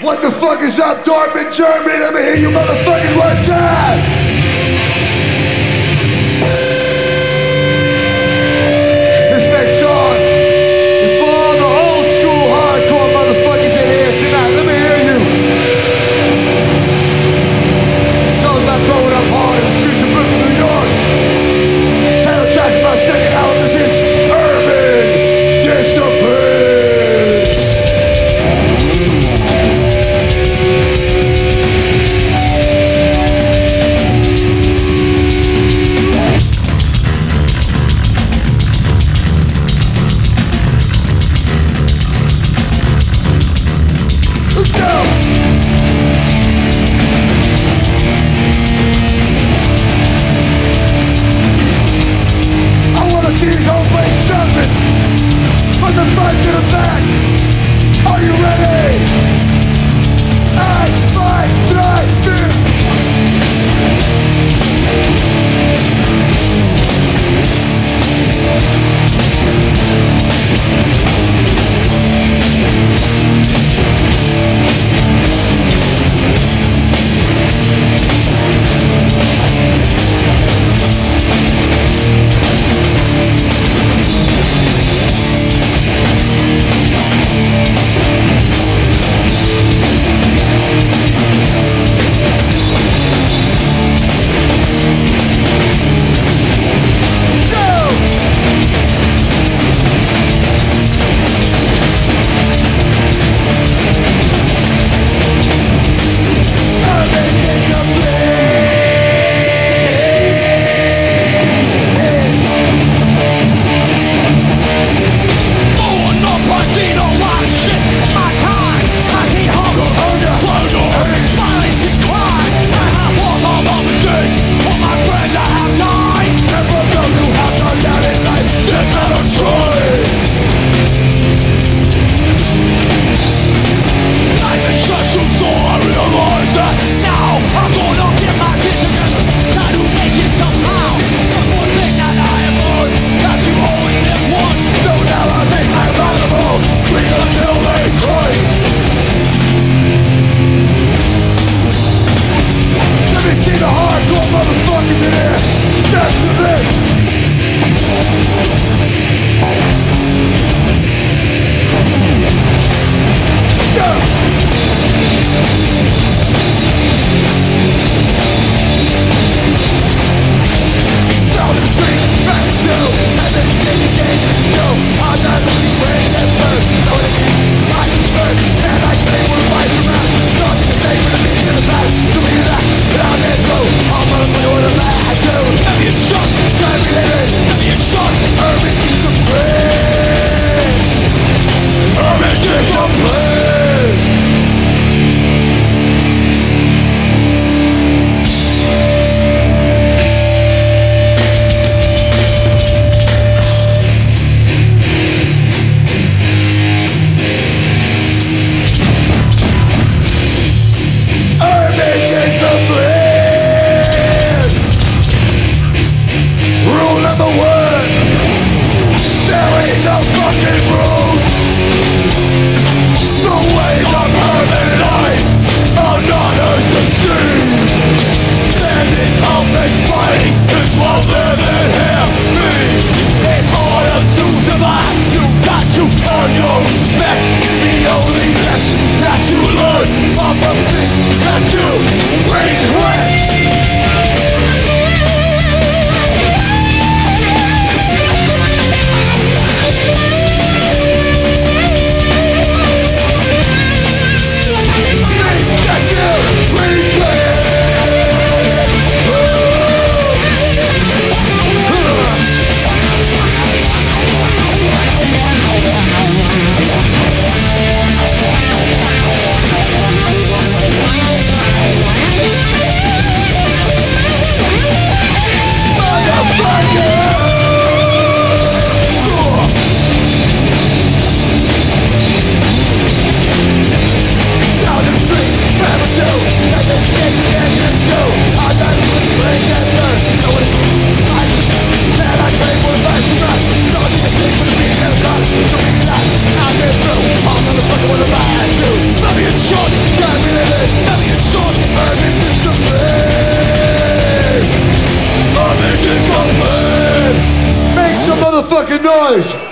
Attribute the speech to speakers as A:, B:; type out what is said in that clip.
A: What the fuck is up, Dortmund, Germany? Let me hear you motherfuckers one time! Товарищи!